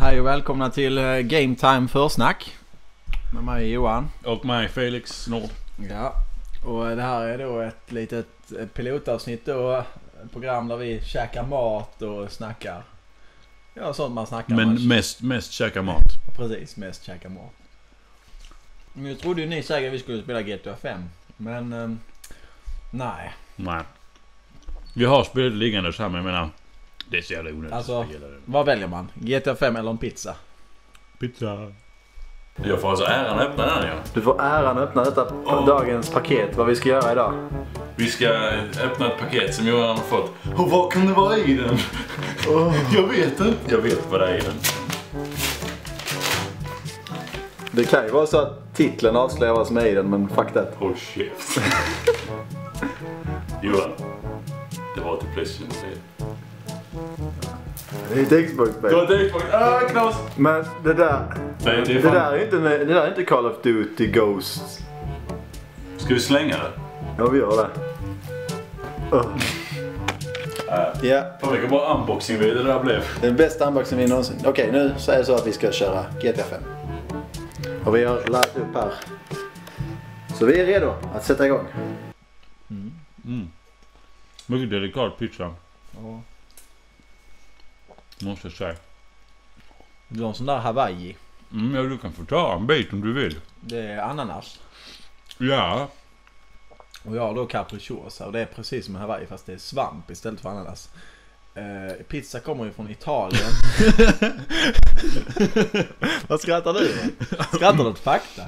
Hej och välkomna till eh, Game Time Försnack. Med mig Johan. Och mig Felix Nord. Ja. Och det här är då ett litet eh, pilotavsnitt då. Ett program där vi käkar mat och snackar. Ja, sånt man snackar. man, Men mest, mest käka mat. Precis, mest käka mat. Nu trodde ju ni säkert att vi skulle spela GTA 5. Men... ehm, nej. Nej. Vi har spelet liggande så här men jag menar. Det är så jävla onödigt. Alltså-. Vad väljer man? GTA 5 eller en pizza? Pizza. Jag får alltså äran att öppna den ja. Du får äran att öppna detta dagens paket. Vad vi ska göra idag. Vi ska öppna ett paket som Johan har fått. Och vad kan det vara i den? Jag vet inte. Jag vet vad det är i den. Det kan ju vara så att titeln avslöjar vad som är i den, men fuck that. Håll käft. Johan. Det var till Playstation 3. Det är ett Xbox-spel. har direkt fått... Ah, knas! Men det där... Nej, det är Det där är inte, det där är inte Call of Duty Ghosts. Ska vi slänga det? Ja, vi gör det. Uh. Ja, Fan vilken bra unboxing det där blev. den bästa unboxing vi någonsin... Okej, nu säger jag så att vi ska köra GTA 5. Och vi har laddat upp här. Så vi är redo att sätta igång. Mm. Mycket delikat pizza. Måste jag säga. Du har en sån där Hawaii. Mm, ja, du kan få ta en bit om du vill. Det är ananas. Ja. Och jag har då capricciosa och det är precis som Hawaii fast det är svamp istället för ananas. Eh, pizza kommer ju från Italien. Vad skrattar du åt? Skrattar du åt fakta?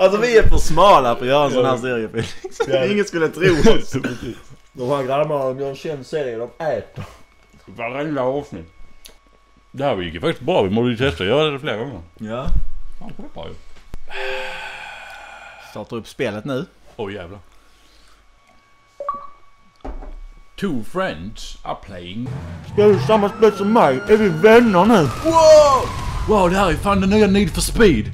Alltså vi är för smala för att göra en sån här serie Felix. Ingen skulle tro oss. De här grabbarna de gör en känd serie, de äter. Varenda avsnitt. Det här gick ju faktiskt bra. Vi borde ju testa att göra det flera gånger. Ja. Fan, det var bra ju. Startar upp spelet nu. Oj jävlar. Two friends are playing. Spelar du samma spel som mig? Är vi vänner nu? Wow! Wow, det här är fan den nya Need for Speed.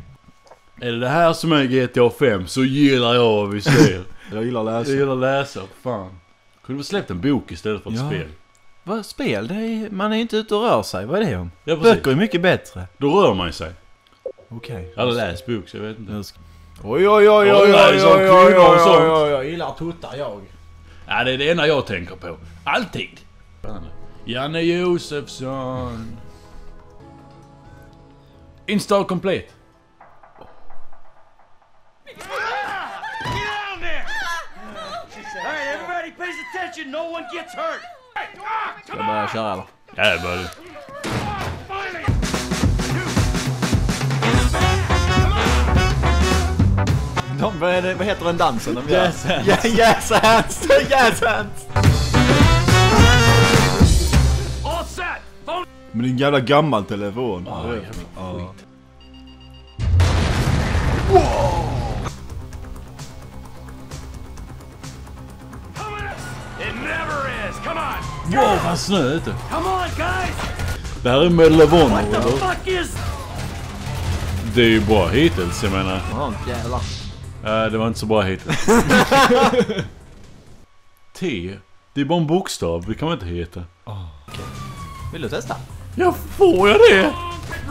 Är det det här som är GTA 5 så gillar jag vad vi ser. Jag gillar att läsa. jag gillar läsa, fan. Kunde väl släppt en bok istället för ett Ja. spel. Vad spel? Det är, man är inte ute och rör sig. Vad är det om? Ja precis. Böcker är mycket bättre. Då rör man sig. Okej. Jag hade läst bok så jag vet inte. Oj, oj, oj, oj, Oj, oj, oj, oj, oj, oj, sånt. oj, oj, Jag gillar tuttar jag. Ja, det är det enda jag tänker på. Alltid. Janne Josefsson. Install complete. Ska jag börja köra eller? Ja, det börjar du. De, det, vad heter den dansen de gör? Jazz hands. Ja, Jazz hands! Jazz hands! All set. Phone. Men det är en jävla gammal telefon. Ja, jävla Ja. Coming Wow, vad snö ute. Come on, guys. Det här är Medal of Honor, What the eller? fuck is? Det är ju bra hittills, jag menar. Ja, jävlar. Äh, det var inte så bra hittills. T. Det är bara en bokstav, det kan man inte heta. Vill du testa? Ja, får jag det?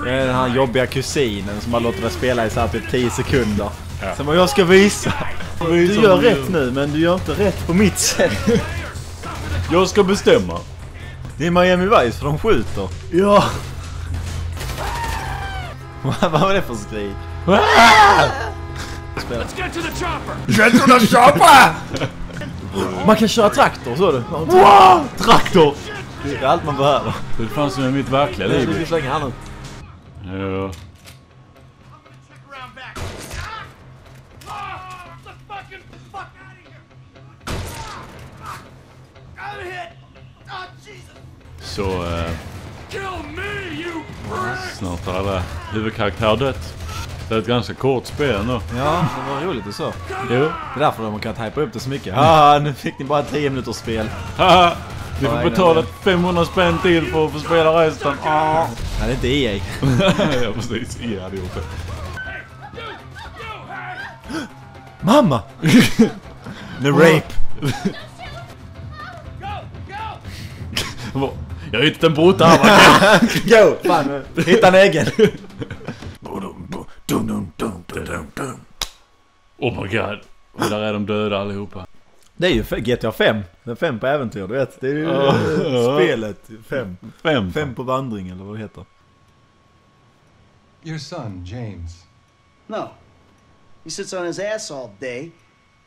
Det är den här jobbiga kusinen som bara låter dig spela i så här typ 10 sekunder. Ja. Sen bara, jag ska visa. Du gör vad rätt nu, men du gör inte rätt på mitt sätt. Jag ska bestämma. Det är Miami Vice för de skjuter. Ja. Vad var det för skrik? Let's get to the chopper. Man kan köra traktor, så du? Wow! Traktor! Det är allt man behöver. Det är fan som är mitt verkliga Nu ska vi liv. slänga här nu. Ja. Så eh, snart har alla huvudkaraktärer dött. Det är ett ganska kort spel ändå. Ja, det var roligt och så. Jo. Det är därför de har kunnat hypa upp det så mycket. Haha, nu fick ni bara 10 minuters spel. Haha! Ni får betala nej, 500 spänn till för att få spela resten. Ah. Nej, det är inte EA. ja precis, jag hade gjort det. Mamma! The rape! Jag har hittat en brotta här va? Go! Fan, hitta en egen. Oh my god. Och där är de döda allihopa. Det är ju GTA 5. Det är fem på äventyr, du vet. Det är ju eh, spelet. Fem. Fem. Fem på vandring eller vad det heter. Your son, James. No. He sits on his ass all day,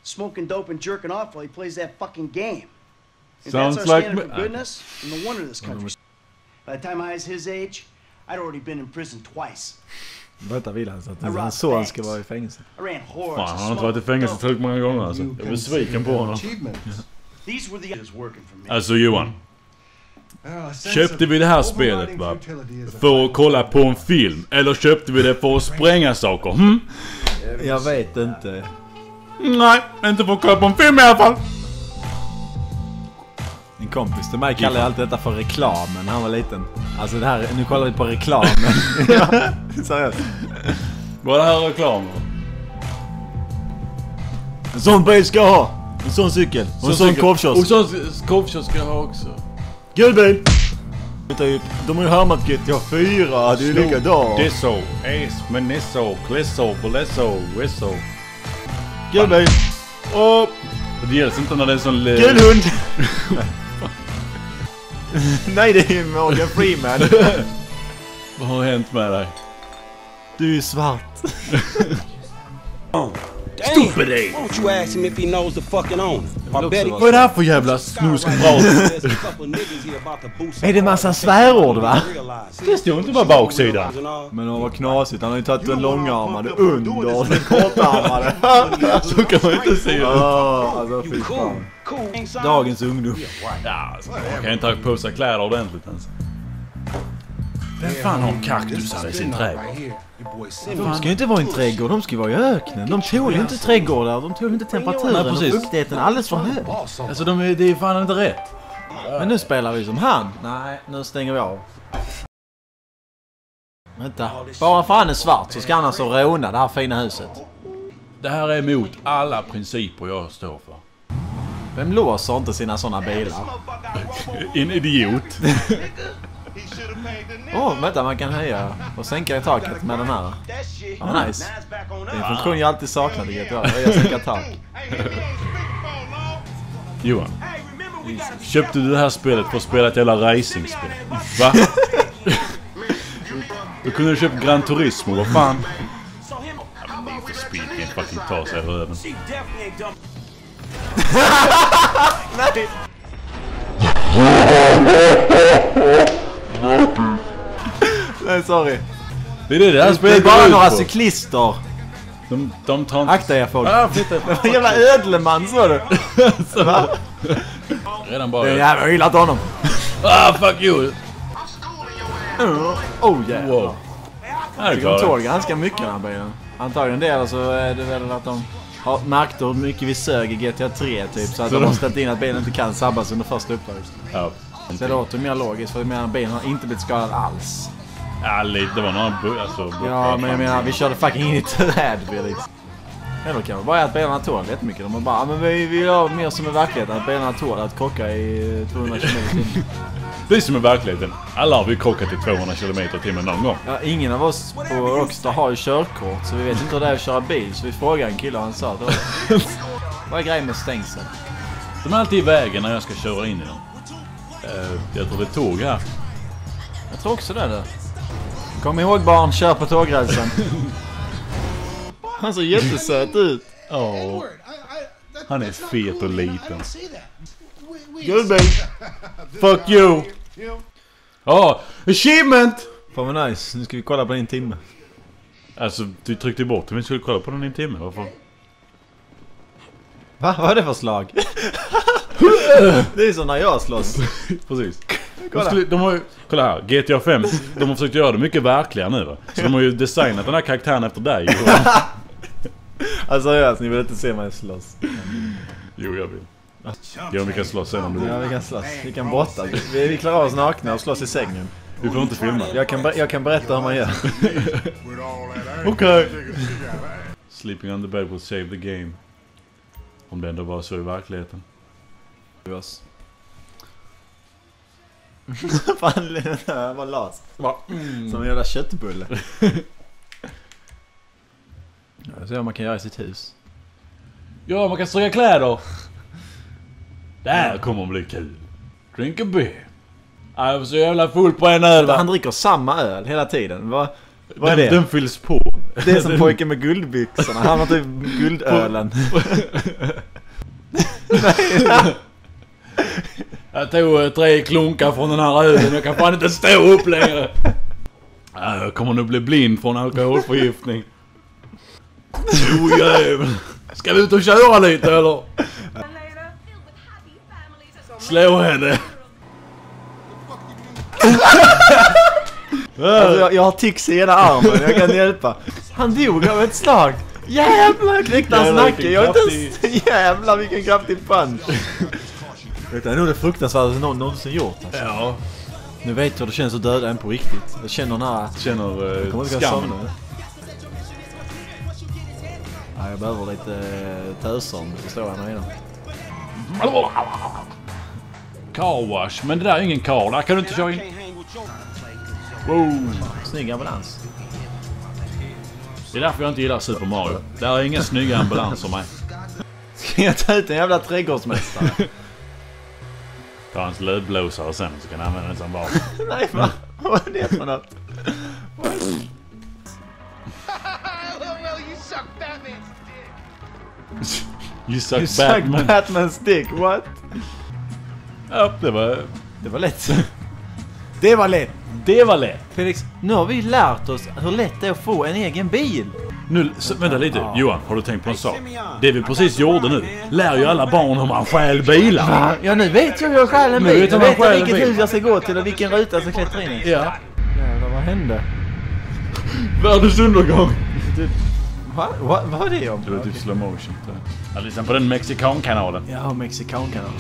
smoking dope and jerking off while he plays that fucking game. If Sounds that's our like standard for goodness, then no wonder this country. By the time I was his age, I'd already been in prison twice. Detta vill han så att I hans son ska vara i fängelse. I. Fan, I han har inte varit i fängelse tillräckligt många gånger alltså. You Jag är besviken på honom. Alltså Johan. Well, a sense Köpte vi det här spelet, va? För att kolla på en film? Eller köpte vi det för att spränga saker? Hm? Jag vet inte. Nej, inte för att kolla på en film i alla fall. En kompis till mig kallade alltid detta för reklamen när han var liten. Alltså det här, nu kollar vi på reklamen. ja, seriöst. Var det här reklam? En sån bil ska jag ha! En sån cykel. Och en sån Och korvkiosk. sån korvkiosk ska jag ha också. Gul bil! De har ju härmat GTA 4, det är ju likadant. Disso, Ace, Menisso, Glisso, Bolesso, Wisso. Gul bil! Och... Det gills inte när det är sån... le- Gul hund! Nej det är ju Morgan Freeman. Vad har hänt med dig? Du är svart. Stupid Why don't you ask him if he knows the fucking owner? I bet he Vad är det här för jävla snuskprat? Är det massa svärord va? Det står inte på baksidan. Men det var knasigt, han har ju tagit den långarmade under den kortarmade. Så kan man inte se det. Ja, alltså fy fan. Cool. Dagens ungdom. Ja, alltså, man kan inte ha på sig kläder ordentligt ens. Vem fan har kaktusar i sin trädgård? De ska ju inte vara i en trädgård, de ska ju vara i öknen. De tål ju inte trädgårdar, de tål inte temperaturen Nej, och precis. fuktigheten alldeles för hög. Alltså de är, det är fan inte rätt. Men nu spelar vi som han. Nej, nu stänger vi av. Vänta. Bara för han är svart så ska han alltså råna det här fina huset. Det här är emot alla principer jag står för. Vem låser inte sina såna bilar? En idiot. Åh, oh, vänta man kan höja och sänka i taket med den här. Ja, nice. Det är en funktion jag alltid saknat i GTA. Höja och sänka tak. Johan. Köpte du det här spelet för att spela ett jävla racingspel? Va? Då kunde du köpt Gran Turismo, vad fan? Ja, men Need for Speed kan fucking ta sig i röven. She Nej, sorry. Det är det här Det är spelet bara går några på. cyklister. De, de tar inte... Akta er folk. Ah, flytta En jävla ödleman sa du. Va? Redan bara... jävla jag gillar inte honom. Ah, fuck you! Oh yeah. Wow. Här är De tål ganska mycket den här bilen. Antagligen det eller så är det väl att de har märkt hur mycket vi sög i GTA 3 typ. Så att de har ställt in att bilen inte kan sabbas under första upplaget. Ja. Så det låter mer logiskt för jag menar bilen har inte blivit skadad alls. Ja, lite. Det var några... bu- Alltså... Ja men jag menar vi körde fucking in i träd Felix. Eller kanske bara att bilarna tål jättemycket. De bara, "Ja, men vi vill ha mer som i verkligheten. Att bilarna tål att krocka i 200 km tim. Det är som i verkligheten. Alla har vi krockat i 200 km timmen någon gång. Ja, ingen av oss på Rockstar har ju körkort så vi vet inte hur det är att köra bil. Så vi frågade en kille och han sa att det. Vad är grejen med stängsel? De är alltid i vägen när jag ska köra in i dem. Eh, jag tror det är tåg här. Jag tror också det är det. Kom ihåg barn, kör på tågrälsen. Han ser jättesöt ut. Ja. Han är fet och liten. Guldbil. Fuck you! Ja, achievement! Fan vad nice. Nu ska vi kolla på din timme. Alltså, du tryckte bort om vi skulle kolla på den i en timme. Varför? Va? Vad är det för slag? det är som när jag slåss. Precis. De, Kolla. skulle, de har ju, kolla här, GTA 5. De har försökt göra det mycket verkligare nu va. Så de har ju designat den här karaktären efter dig. Johan. Alltså seriöst, ni vill inte se mig slåss. Jo, jag vill. Ja, vi kan slåss sen om du Ja, vill. vi kan slåss. Vi kan brotta. Vi, vi klarar oss nakna och slåss i sängen. Vi får inte filma. Jag kan, jag kan berätta hur man gör. Okej. Sleeping on the bed will save the game. Om det ändå var så i verkligheten. Fan, han var las. Bara, Som en jävla köttbulle. Ja, så vad man kan göra i sitt hus. Ja, man kan stryka kläder. Det här kommer bli kul. Drink a beer. Jag är så jävla full på en öl va? Han dricker samma öl hela tiden. Vad, vad är den, det? Den fylls på. Det är som pojken med guldbyxorna. Han har typ guldölen. Jag tog eh, tre klunkar från den här ölen. Jag kan fan inte stå upp längre. Ja, Jag kommer nog bli blind från alkoholförgiftning. Jo jävel. Ska vi ut och köra lite eller? Slå henne. Alltså, jag, jag har tics i ena armen, jag kan hjälpa. Han dog av ett slag. Jävlar, jag knäckte hans Jävlar, nacke. Jag är inte ens... Jävlar vilken kraftig punch. Vet du, Det är nog det fruktansvärdaste någon någonsin gjort. Alltså. Ja, Nu vet jag hur det känns att döda en på riktigt. Jag känner den här... känner Jag uh, skammen. Ja, jag behöver lite eh, töser om det står här nere. Car wash, men det där är ingen car. Där kan du inte köra in. Wow. Snygg ambulans. Det är därför jag inte gillar Super Mario. Där är inga snygga ambulanser med. Ska jag ta ut en jävla trädgårdsmästare? Ta hans lövblåsare sen så kan jag använda den som vapen. Nej, vad, vad är det för något? You suck You suck Batman. Batman's dick, what? Ja, det var... Det var lätt. Det var lätt. Det var lätt. Felix, nu har vi lärt oss hur lätt det är att få en egen bil. Nu, så, vänta lite. Johan, har du tänkt på en sak? Det vi precis gjorde nu lär ju alla barn hur man stjäl bilar. Va? Ja, nu vet jag hur jag stjäl en Nu bil. vet Jag man vet jag stjäl en vilket bil. hus jag ska gå till och vilken ruta jag ska klättra in i. Ja. Jävlar, vad hände? Världens undergång. Va? Va? Vad var det om? Det var typ slow motion. Jag lyssnar på den mexikankanalen. Ja, mexikankanal.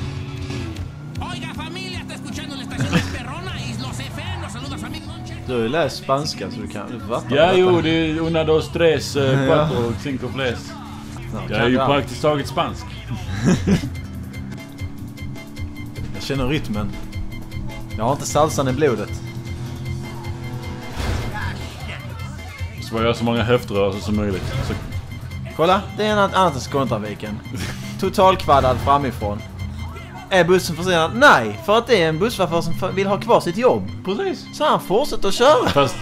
Du har ju läst spanska så du kan... Du fattar Ja, detta. jo, det är una dos tres, eh, Ja. cuatro, cinco fles. Ja, Jag är ju praktiskt taget spansk. Jag känner rytmen. Jag har inte salsan i blodet. Så var jag så många höftrörelser som möjligt. Så, Kolla, det är något annat än Skånetrafiken. Totalkvaddad framifrån. Är bussen försenad? Nej, för att det är en busschaufför som vill ha kvar sitt jobb. precis. Så han fortsätter att köra. Fast...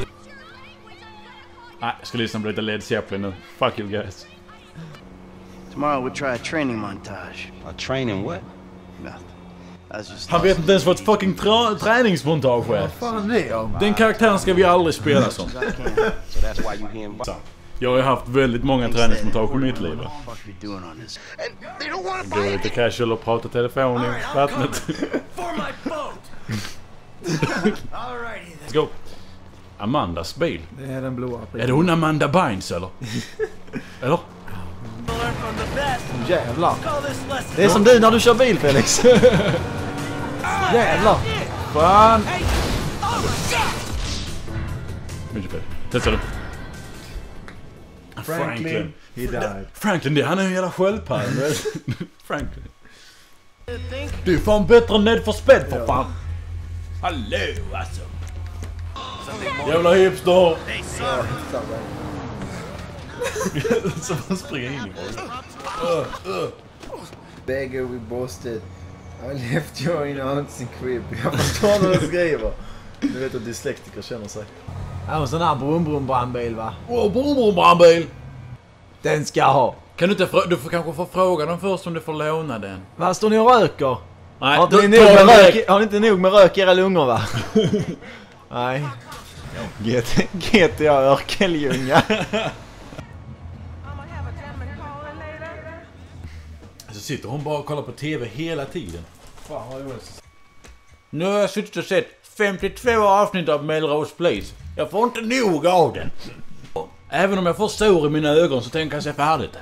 Nej, jag ska lyssna på lite Led Zeppelin nu. Fuck you guys. Tomorrow we'll try a training montage. A training what? Nothing. Han vet inte ens vad ett fucking tra- träningsmontage är. fan är det om? Den karaktären ska vi aldrig spela som. Jag har ju haft väldigt många träningsmontage i mitt liv. va. What the fuck are we doing on this? Gå lite casual och prata telefon i vattnet. Let's go. Amandas bil. Det är den blåa Är det hon Amanda Bynes eller? Eller? Jävlar. Det är som du när du kör bil Felix. Jävlar. Fan. Mycket fel. Testa du. Franklin. He died. Franklin, det, han är en jävla sköldpadda. Franklin. Du är fan bättre än Ned for Speed för fan. Hallå alltså. Jävla hipster. Som han springer in i folk. Beggar we boasted. I left you in Hansen crib. Jag förstår vad du skriver. Du vet hur dyslektiker känner sig. Ja, en sån här brum brum brandbil va? Åh, bror brandbil. Den ska jag ha. Kan du inte du får kanske få fråga dem först om du får låna den. Vad står ni och röker? Nej, Har inte, ni nog med rök, har ni inte nog med rök i era lungor va? Nej. GT, GTA Örkelljunga. Så sitter hon bara och kollar på TV hela tiden. Nu har jag suttit och sett 52 avsnitt av Melrose Place. Jag får inte nog av den. Även om jag får sår i mina ögon så tänker jag se färdigt.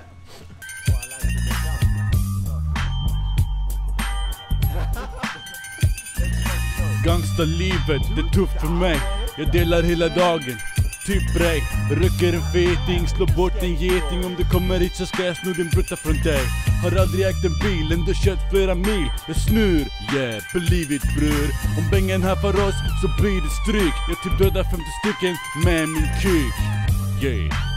Gangsterlivet, det är tufft för mig. Jag delar hela dagen typ bräck Röker en feting, slår bort en geting. Om du kommer hit så ska jag sno din brutta från dig. Har aldrig ägt en bil, ändå kört flera mil. Jag snur, yeah, believe it bror. Om bängen haffar oss så blir det stryk. Jag typ dödar 50 stycken med min kuk. Yeah.